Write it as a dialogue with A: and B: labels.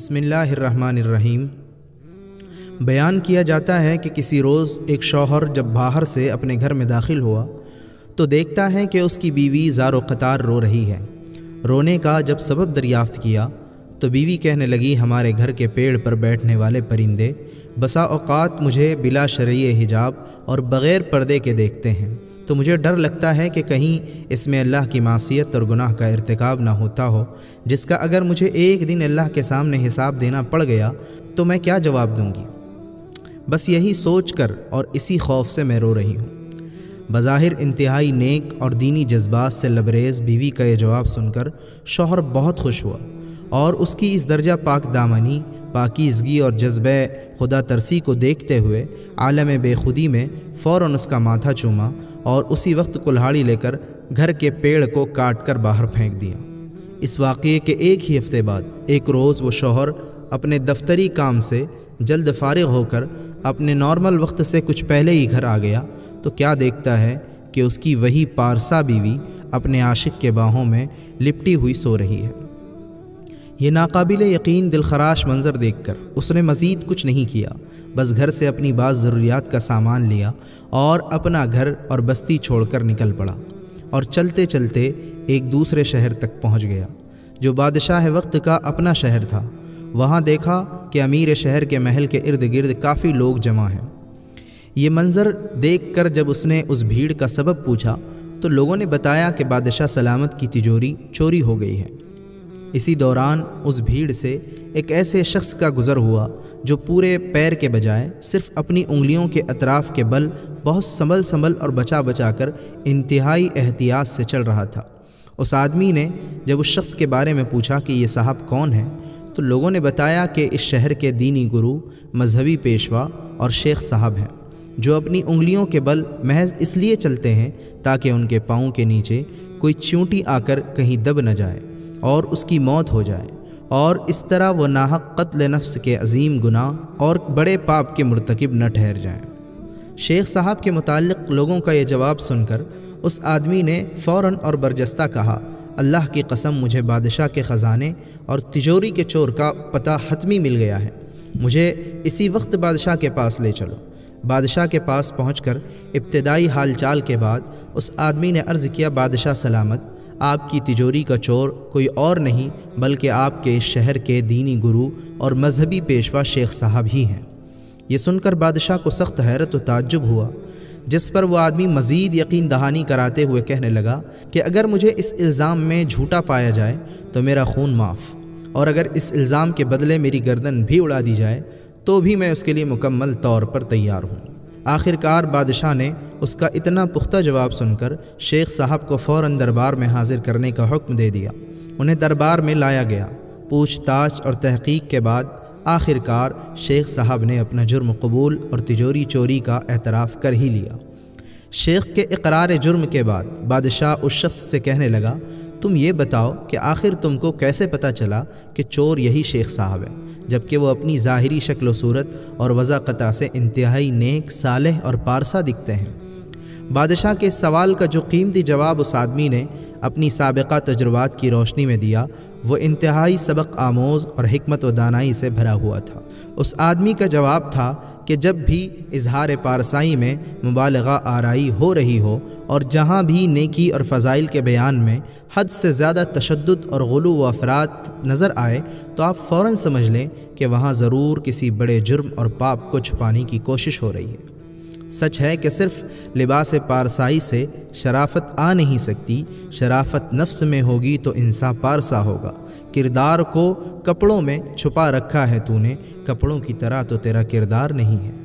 A: बसमीम बयान किया जाता है कि किसी रोज़ एक शौहर जब बाहर से अपने घर में दाखिल हुआ तो देखता है कि उसकी बीवी ज़ार कतार रो रही है। रोने का जब सबब दरियाफ़्त किया तो बीवी कहने लगी, हमारे घर के पेड़ पर बैठने वाले परिंदे, बसा अवकात मुझे बिला शरीय हिजाब और बग़ैर पर्दे के देखते हैं। तो मुझे डर लगता है कि कहीं इसमें अल्लाह की मासीत और गुनाह का इरतकब ना होता हो, जिसका अगर मुझे एक दिन अल्लाह के सामने हिसाब देना पड़ गया तो मैं क्या जवाब दूँगी? बस यही सोच कर और इसी खौफ से मैं रो रही हूँ। बज़ाहिर इंतहाई नेक और दीनी जज्बात से लबरेज़ बीवी का यह जवाब सुनकर शोहर बहुत खुश हुआ और उसकी इस दर्जा पाक दामनी पाकिजगी और जज्ब खुदा तरसी को देखते हुए आलम बेखुदी में फ़ौर उसका माथा चूमा और उसी वक्त कुल्हाड़ी लेकर घर के पेड़ को काट कर बाहर फेंक दिया। इस वाक़े के एक ही हफ़्ते बाद, एक रोज़ वो शोहर अपने दफ्तरी काम से जल्द फारग होकर अपने नॉर्मल वक्त से कुछ पहले ही घर आ गया तो क्या देखता है कि उसकी वही पारसा बीवी अपने आशिक के बाहों में लिपटी हुई सो रही है। ये नाकबिल यकीन दिलखराश मंज़र देख कर उसने मज़ीद कुछ नहीं किया, बस घर से अपनी बाज़ ज़रूरियात का सामान लिया और अपना घर और बस्ती छोड़कर निकल पड़ा और चलते चलते एक दूसरे शहर तक पहुँच गया, जो बादशाह वक्त का अपना शहर था। वहाँ देखा कि अमीर शहर के महल के इर्द गिर्द काफ़ी लोग जमा हैं। ये मंज़र देख कर जब उसने उस भीड़ का सबब पूछा तो लोगों ने बताया कि बादशाह सलामत की तिजोरी चोरी हो गई है। इसी दौरान उस भीड़ से एक ऐसे शख्स का गुज़र हुआ, जो पूरे पैर के बजाय सिर्फ़ अपनी उंगलियों के अतराफ़ के बल बहुत संभल संभल और बचा बचा कर इंतहाई एहतियात से चल रहा था। उस आदमी ने जब उस शख्स के बारे में पूछा कि ये साहब कौन है तो लोगों ने बताया कि इस शहर के दीनी गुरु, मजहबी पेशवा और शेख साहब हैं, जो अपनी उंगलियों के बल महज इसलिए चलते हैं ताकि उनके पाँव के नीचे कोई च्यूंटी आकर कहीं दब न जाए। और उसकी मौत हो जाए। और इस तरह वह नाहक कत्ल नफ्स के अजीम गुनाह और बड़े पाप के मरतकब न ठहर जाएँ। शेख साहब के मुतालिक लोगों का यह जवाब सुनकर उस आदमी ने फ़ौर और बरजस्ता कहा, अल्लाह की कसम, मुझे बादशाह के ख़जाने और तिजोरी के चोर का पता हतमी मिल गया है। मुझे इसी वक्त बादशाह के पास ले चलो। बादशाह के पास पहुंचकर इब्तदाई हाल चाल के बाद उस आदमी ने अर्ज़ किया, बादशाह सलामत आपकी तिजोरी का चोर कोई और नहीं, बल्कि आपके इस शहर के दीनी गुरु और मजहबी पेशवा शेख साहब ही हैं। ये सुनकर बादशाह को सख्त हैरत व ताज्जुब हुआ, जिस पर वह आदमी मज़ीद यकीन दहानी कराते हुए कहने लगा कि अगर मुझे इस इल्ज़ाम में झूठा पाया जाए तो मेरा खून माफ़, और अगर इस इल्ज़ाम के बदले मेरी गर्दन भी उड़ा दी जाए तो भी मैं उसके लिए मुकम्मल तौर पर तैयार हूँ। आखिरकार बादशाह ने उसका इतना पुख्ता जवाब सुनकर शेख साहब को फ़ौर दरबार में हाजिर करने का हुक्म दे दिया। उन्हें दरबार में लाया गया। पूछताछ और तहकीक के बाद आखिरकार शेख साहब ने अपना जुर्म कबूल और तिजोरी चोरी का एतराफ़ कर ही लिया। शेख के इकरार जुर्म के बाद बादशाह उस शख्स से कहने लगा तुम ये बताओ कि आखिर तुमको कैसे पता चला कि चोर यही शेख साहब है, जबकि वो अपनी ज़ाहरी शक्ल सूरत और वज़ाक़ता से इंतहाई नेक, सालह और पारसा दिखते हैं। बादशाह के सवाल का जो कीमती जवाब उस आदमी ने अपनी सबका तजुर्बात की रोशनी में दिया, वो इंतहाई सबक आमोज़ और हमत व दानाई से भरा हुआ था। उस आदमी का जवाब था कि जब भी इजहार पारसाई में मुबालगा आरई हो रही हो और जहाँ भी नेकी और फ़ज़ाइल के बयान में हद से ज़्यादा तशद और गलू व अफरात नज़र आए तो आप फ़ौर समझ लें कि वहाँ ज़रूर किसी बड़े जुर्म और पाप को छुपाने की कोशिश हो रही है। सच है कि सिर्फ़ लिबास पारसाई से शराफत आ नहीं सकती। शराफत नफ्स में होगी तो इंसान पारसा होगा। किरदार को कपड़ों में छुपा रखा है तूने। कपड़ों की तरह तो तेरा किरदार नहीं है।